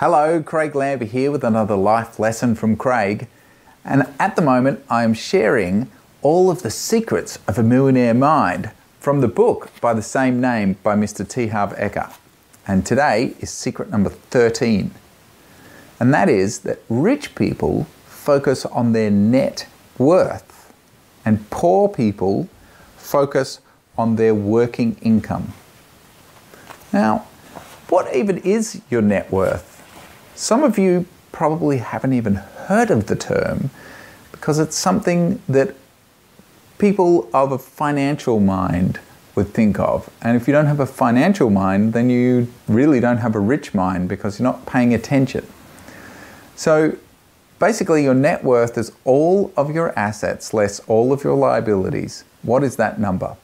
Hello, Craig Lambie here with another life lesson from Craig. And at the moment, I am sharing all of the secrets of a millionaire mind from the book by the same name by Mr. T. Harv Eker. And today is secret number 13. And that is that rich people focus on their net worth, and poor people focus on their working income. Now, what even is your net worth? Some of you probably haven't even heard of the term because it's something that people of a financial mind would think of. And if you don't have a financial mind, then you really don't have a rich mind because you're not paying attention. So basically, your net worth is all of your assets less all of your liabilities. What is that number?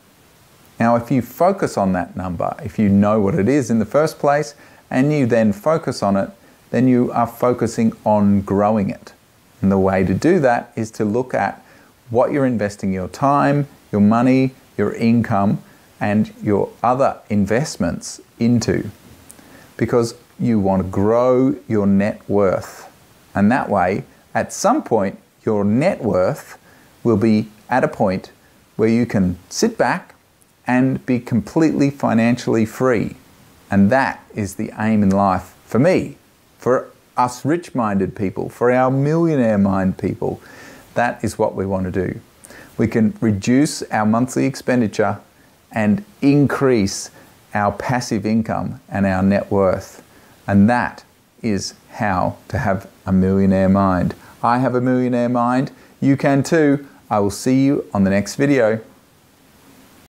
Now, if you focus on that number, if you know what it is in the first place, and you then focus on it, then you are focusing on growing it. And the way to do that is to look at what you're investing your time, your money, your income, and your other investments into. Because you want to grow your net worth. And that way, at some point, your net worth will be at a point where you can sit back and be completely financially free. And that is the aim in life for me for us rich minded people, for our millionaire mind people. That is what we want to do. We can reduce our monthly expenditure and increase our passive income and our net worth. And that is how to have a millionaire mind. I have a millionaire mind. You can too. I will see you on the next video.